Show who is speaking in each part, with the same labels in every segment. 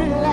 Speaker 1: Relax.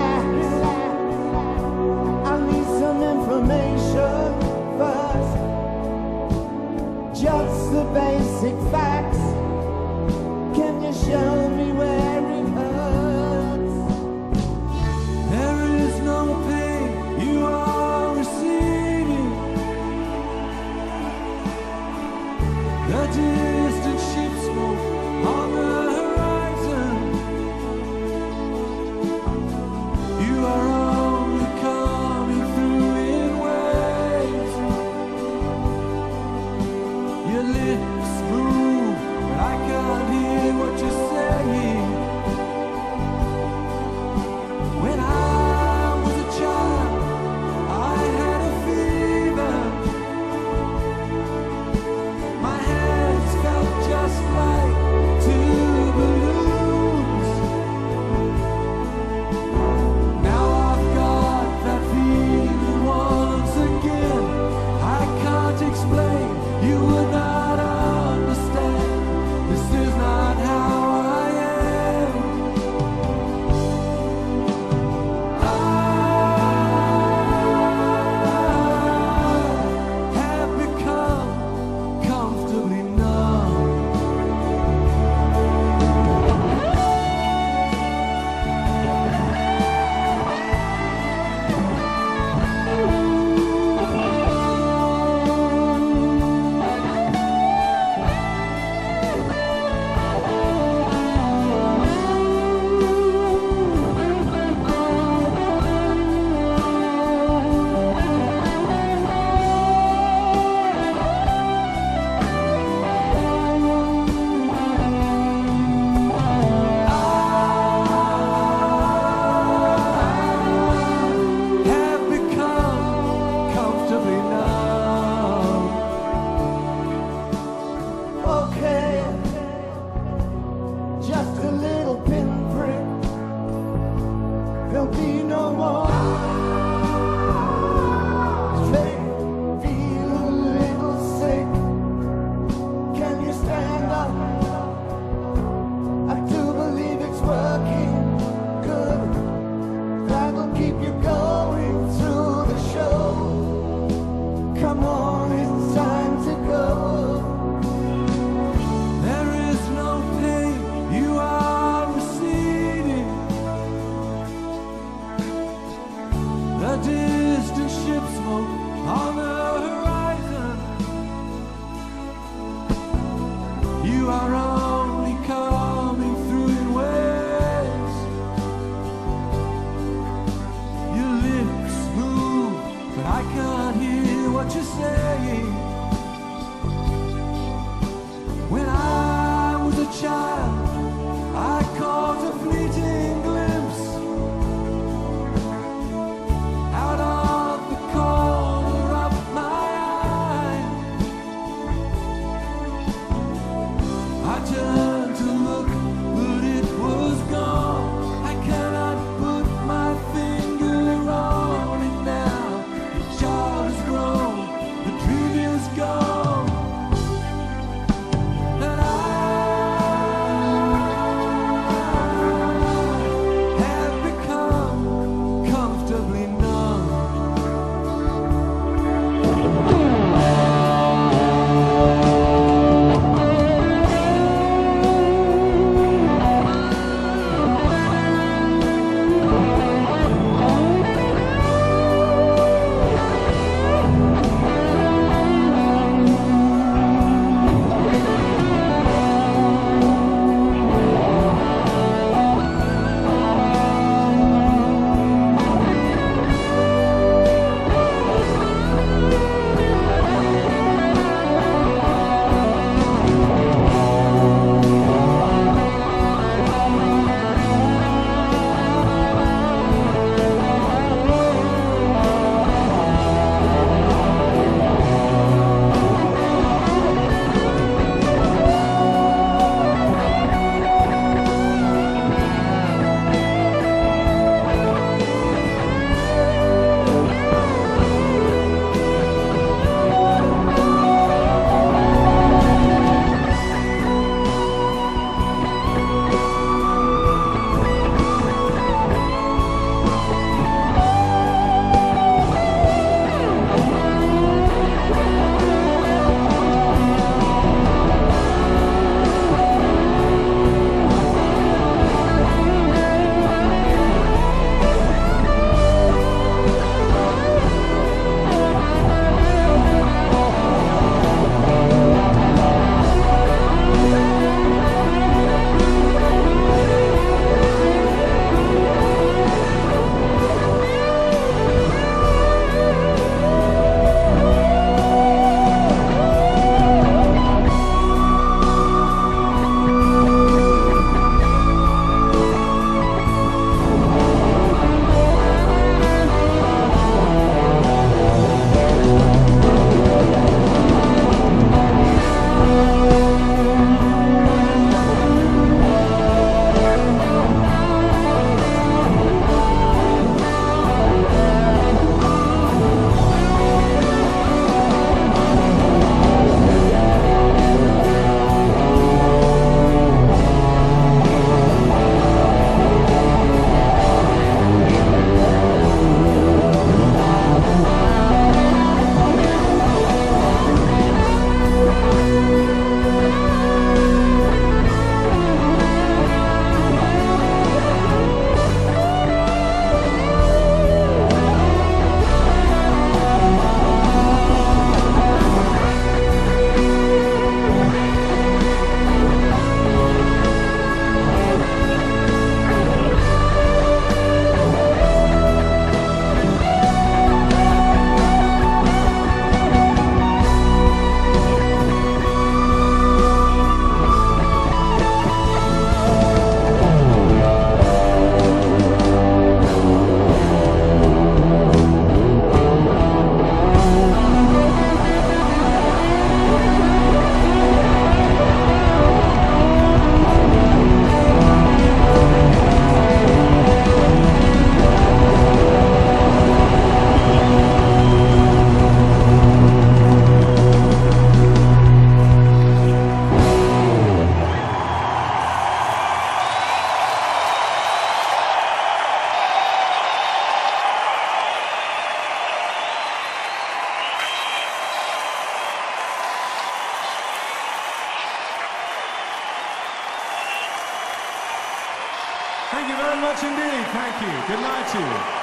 Speaker 1: Thank you very much indeed. Thank you. Good night to you.